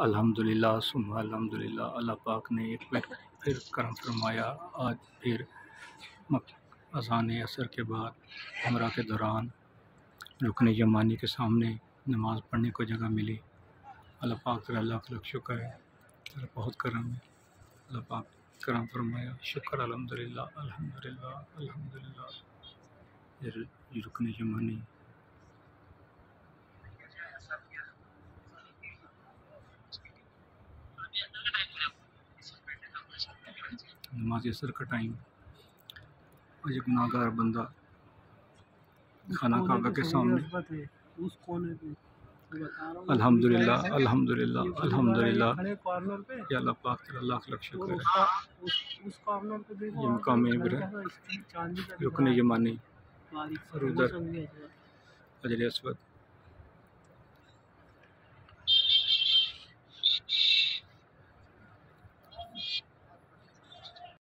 अल्हम्दुलिल्लाह सुबह अल्हम्दुलिल्लाह, अल्लाह पाक ने एक बार फिर करम फरमाया। आज फिर अजान असर के बाद हमरा के दौरान रुकन यमानी के सामने नमाज़ पढ़ने को जगह मिली। अल्लाह पाक का लाख लाख शुक्र है अल्लाह बहुत करम है। अल्लाह पाक करम फरमाया, शुक्र अल्हम्दुलिल्लाह अल्हम्दुलिल्लाह ये रुकन यमानी नमाज़ असर का टाइम और ये गुनाहगार बंदा खाना काबा के सामने। उस कोने पे। अल्हम्दुलिल्लाह अल्हम्दुलिल्लाह अल्हम्दुलिल्लाह। या अल्लाह पाक तेरा लाख लाख शुक्र है। ये मकाम रुकन यमानी और उधर अजर असवद।